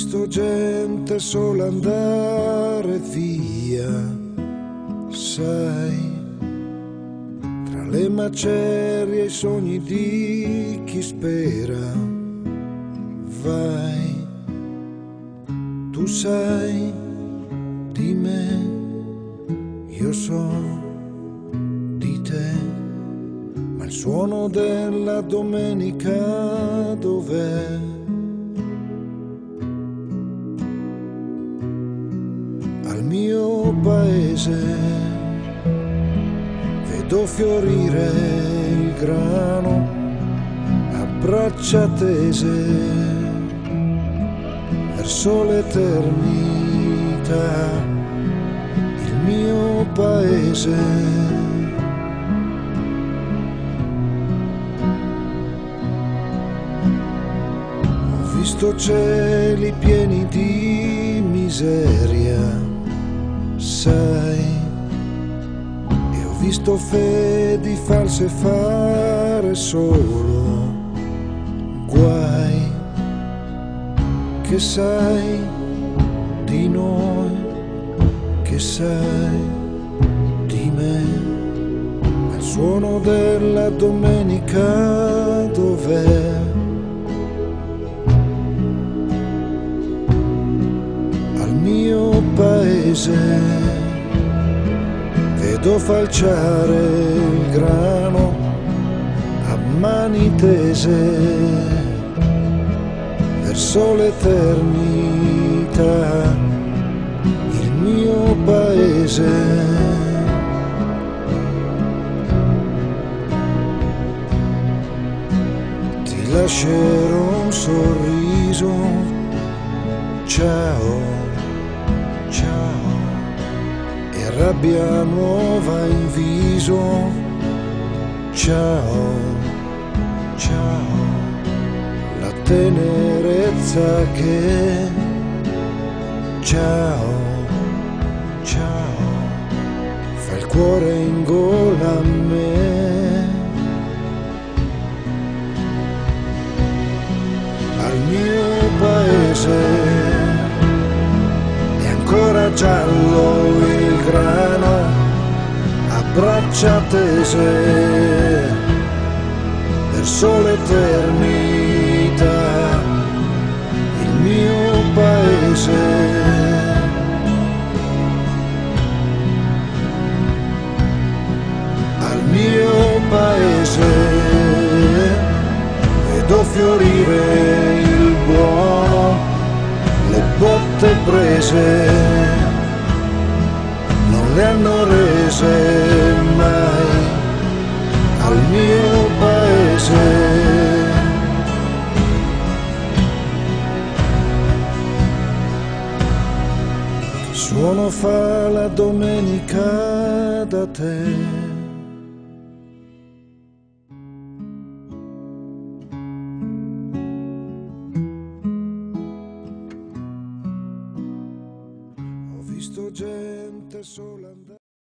visto gente sola andare via, sai, tra le macerie e i sogni di chi spera, vai, tu sai di me, io so di te, ma il suono della domenica dov'è? Al mio paese. Vedo fiorire il grano a braccia tese. Verso l'eternità il mio paese. Ho visto cieli pieni di miseria, sai, e ho visto fedi false fare solo guai, che sai di noi, che sai di me, ma il suono della domenica dov'è? al mio paese vedo falciare il grano a mani tese verso l'eternità il mio paese. Ti lascerò un sorriso. Ciao ciao rabbia nuova in viso. Ciao ciao. La tenerezza che ciao ciao. Fa il cuore in gola a me. Al mio paese è ancora giallo a braccia tese verso l'eternità il mio paese. Al mio paese vedo fiorire il buono le botte prese le hanno rese mai al mio paese. Suono fa la domenica da te? Visto gente sola